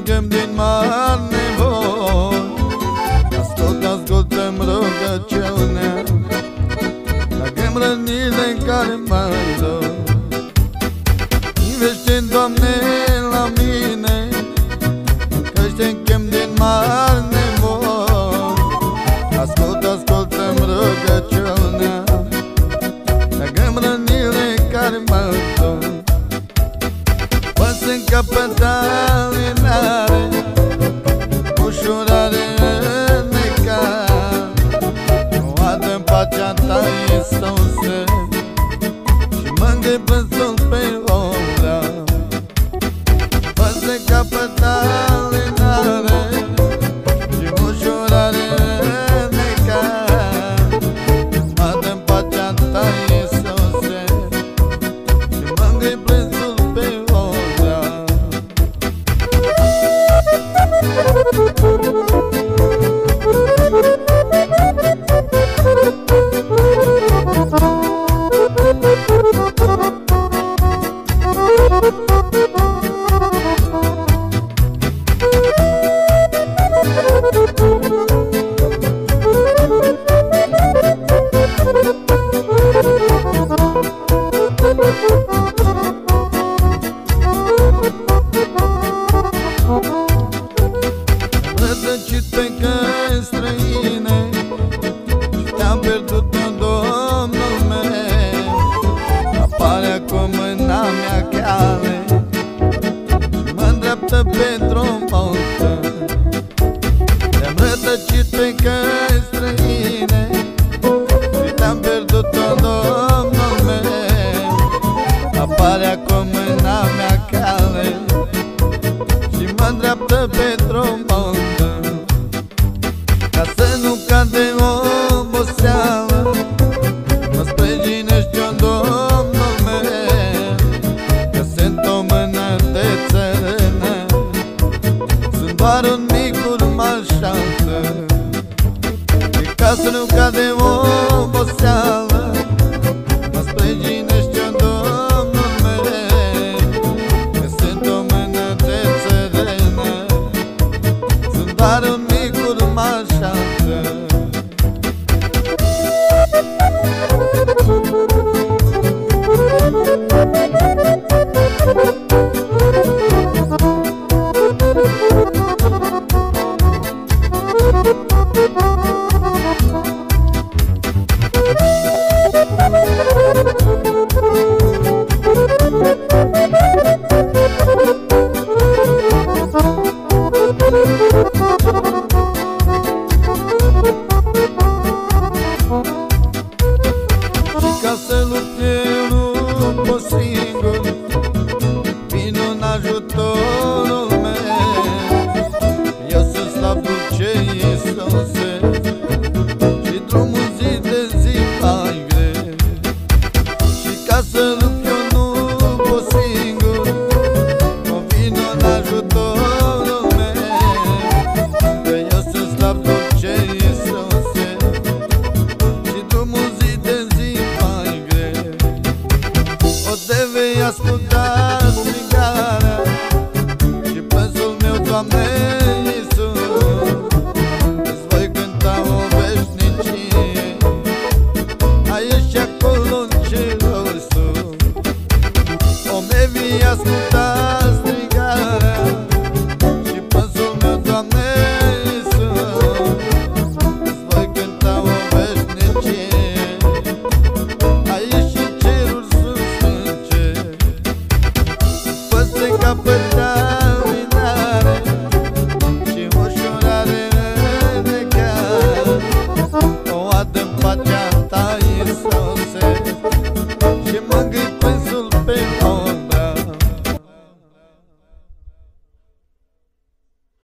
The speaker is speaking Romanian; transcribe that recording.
gem din mar ne voy Das tot das got dem roga chune La gem ni den carmando Investe doamne pătaie mare Ușurare neca Nu adă pacea ta e sau să Și mă îngăi pe plecări străine Și te-am pierdut-o, Domnul meu. Apare acum mâna mea cale Și mă pe pe drum Ca să nu cad de oboseală Mă sprijinește-o, Domnul meu. Ca sunt o mână de țărână Sunt doar un mic urmaș șansă casa nunca devo mostrar Să lupt nu pot singur. Mă vină în ajutorul meu Că eu sunt verdad.